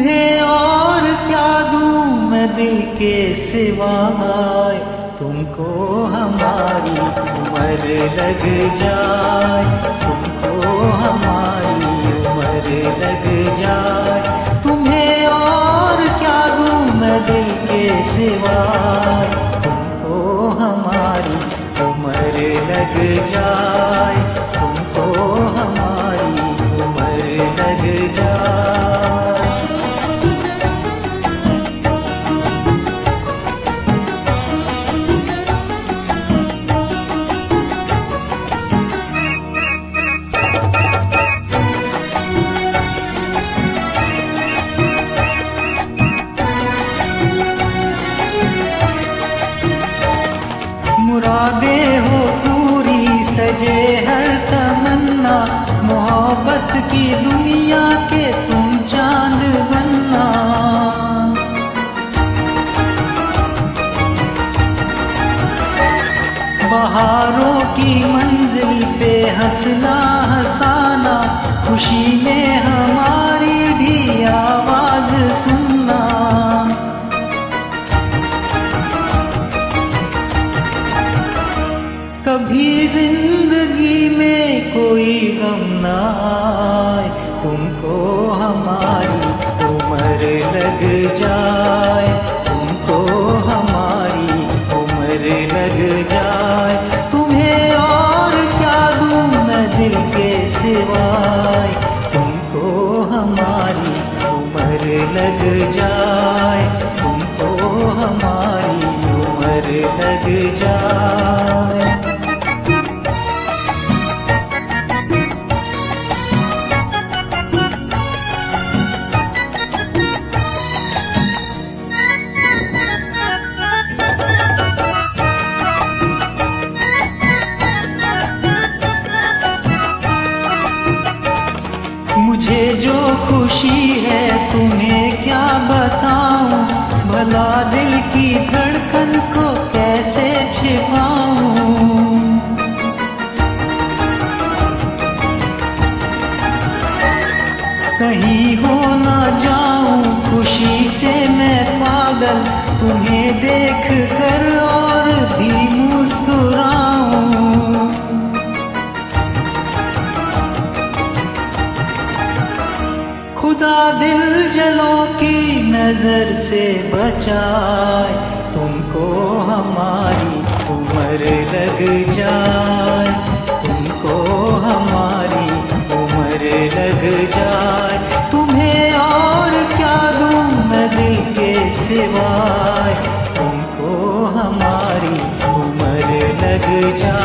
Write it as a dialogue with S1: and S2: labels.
S1: तुम्हें और क्या दू मैं दिल के सिवाय तुमको हमारी उम्र लग जाए। तुमको हमारी उम्र लग जाए। तुम्हें और क्या दू मैं दिल के सिवाय तुमको हमारी उम्र लग जाए। मुरादे हो पूरी, सजे हर तमन्ना। मोहब्बत की दुनिया के तुम चाँद बनना। बहारों की मंजिल गम ना तुमको हमारी उम्र लग जाए। तुमको हमारी उम्र लग जाए। तुम्हें और क्या दूँ मैं दिल के सिवाय। तुमको हमारी उम्र लग जाए। तुमको हमारी उम्र लग जाए। जो खुशी है, तुम्हें क्या बताऊँ? भला दिल की धड़कन को कैसे छिपाऊं? कहीं हो ना जाऊँ, खुशी से मैं पागल नज़र से बचाए, तुमको हमारी उम्र लग जाए, तुमको हमारी उम्र लग जाए। तुम्हें और क्या दूँ मैं दिल के सिवाय, तुमको हमारी उम्र लग जाए।